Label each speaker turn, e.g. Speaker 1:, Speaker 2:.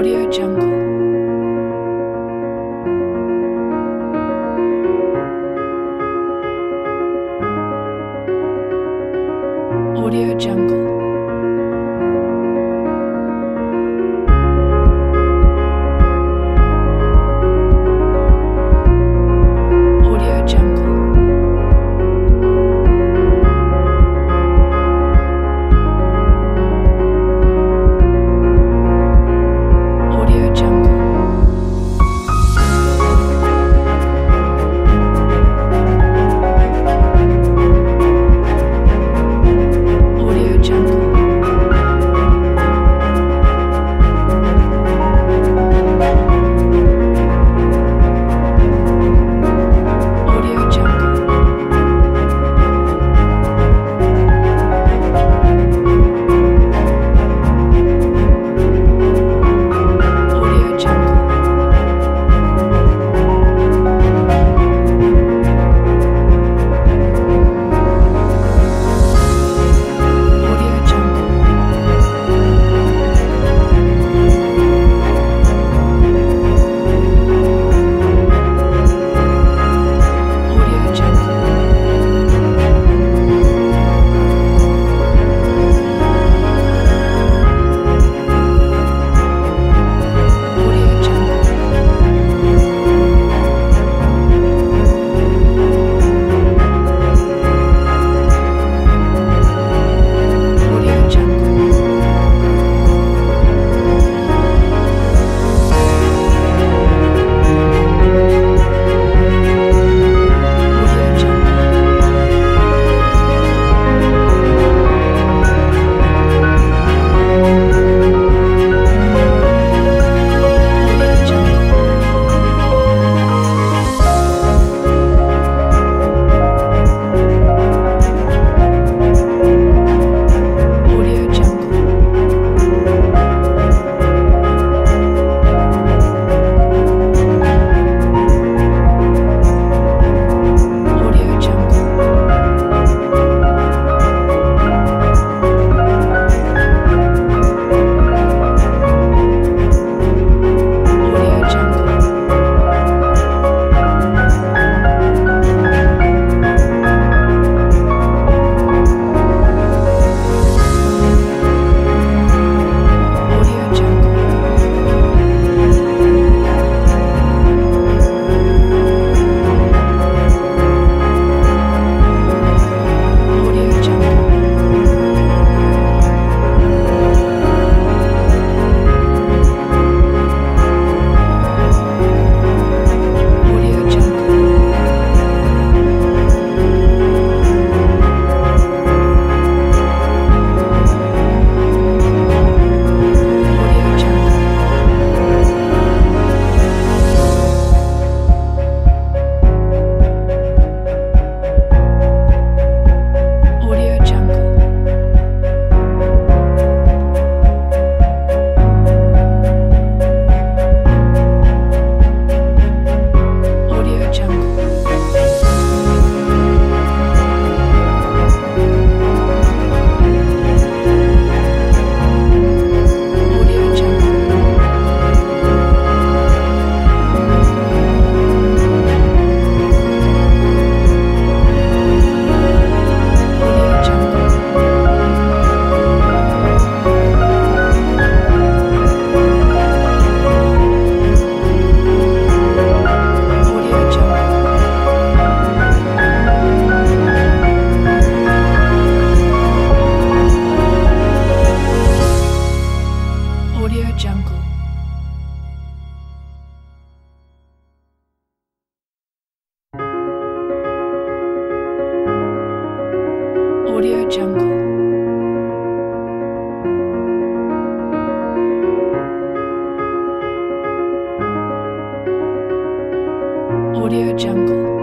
Speaker 1: Audio Jungle. Audio Jungle.